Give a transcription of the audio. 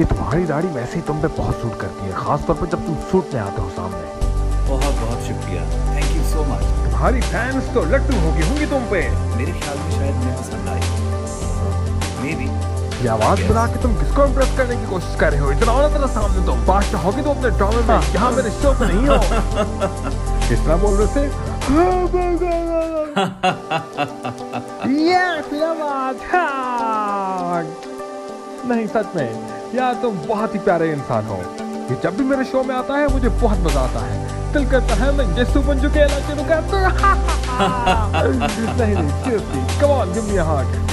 ये तुम्हारी दाढ़ी वैसे ही तुम पे बहुत सूट करती है खासतौर पर जब तुम सूट में आते हो सामने। बहुत बहुत शुक्रिया। थैंक यू सो मच तुम्हारी फैंस तो लट्टू होगी होंगी तुम पे। मेरे ख्याल में शायद मुझे पसंद आई। मे बी ये आवाज़ बुला के तुम किसको इम्प्रेस करने की कोशिश कर रहे हो? इतना और तेरा सामने तुम। बादशाह होगी तुम अपने ड्रामे में यहाँ मेरे शो पे नहीं हो। किस तरह बोल रहे थे। ये फिर आवाज़। हाँ। नहीं सच में। यार तुम तो बहुत ही प्यारे इंसान हो। ये जब भी मेरे शो में आता है, मुझे बहुत मज़ा आता है। दिल करता है, मैं जैसू बन चुके हैं नहीं नहीं seriously come on give me a hug